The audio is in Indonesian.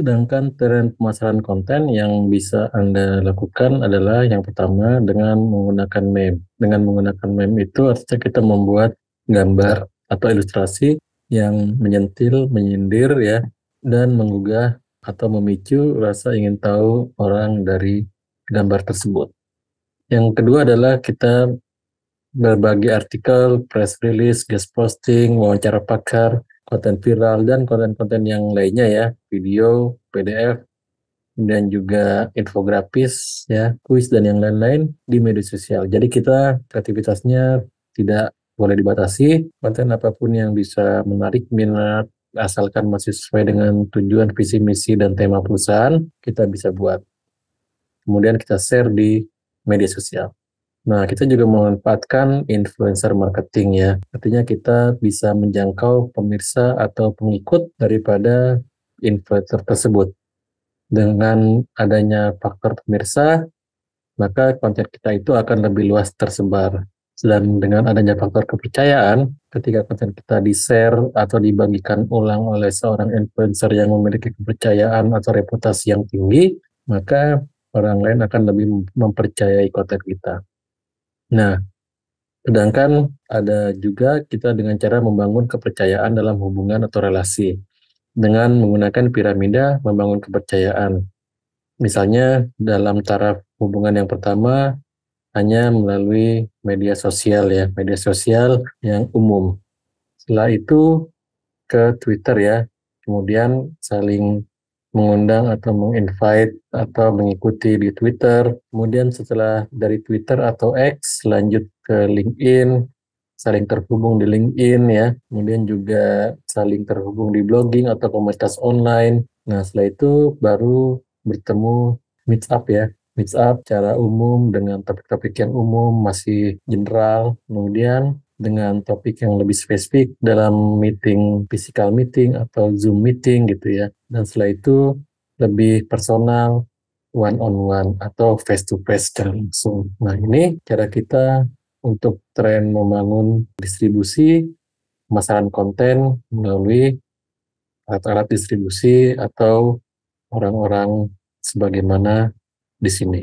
Sedangkan tren pemasaran konten yang bisa Anda lakukan adalah yang pertama dengan menggunakan meme. Dengan menggunakan meme itu artinya kita membuat gambar atau ilustrasi yang menyentil, menyindir ya, dan menggugah atau memicu rasa ingin tahu orang dari gambar tersebut. Yang kedua adalah kita berbagi artikel, press release, guest posting, wawancara pakar, konten viral dan konten-konten yang lainnya ya, video, PDF, dan juga infografis ya, kuis dan yang lain-lain di media sosial. Jadi kita aktivitasnya tidak boleh dibatasi, konten apa pun yang bisa menarik minat asalkan masih sesuai dengan tujuan visi misi dan tema perusahaan, kita bisa buat. Kemudian kita share di media sosial. Nah, kita juga memanfaatkan influencer marketing ya. Artinya kita bisa menjangkau pemirsa atau pengikut daripada influencer tersebut. Dengan adanya faktor pemirsa, maka konten kita itu akan lebih luas tersebar. Dan dengan adanya faktor kepercayaan, ketika konten kita di-share atau dibagikan ulang oleh seorang influencer yang memiliki kepercayaan atau reputasi yang tinggi, maka orang lain akan lebih mempercayai konten kita. Nah, sedangkan ada juga kita dengan cara membangun kepercayaan dalam hubungan atau relasi. Dengan menggunakan piramida membangun kepercayaan. Misalnya dalam taraf hubungan yang pertama hanya melalui media sosial ya, media sosial yang umum. Setelah itu ke Twitter ya, kemudian saling mengundang atau menginvite atau mengikuti di Twitter. Kemudian setelah dari Twitter atau X lanjut ke LinkedIn, saling terhubung di LinkedIn ya. Kemudian juga saling terhubung di blogging atau komunitas online. Nah, setelah itu baru bertemu meet up ya. Meet up cara umum dengan topik-topik yang umum masih general. Kemudian dengan topik yang lebih spesifik dalam meeting physical meeting atau zoom meeting gitu ya. Dan setelah itu lebih personal one on one atau face to face secara langsung. Nah ini cara kita untuk tren membangun distribusi pemasaran konten melalui alat-alat distribusi atau orang-orang sebagaimana di sini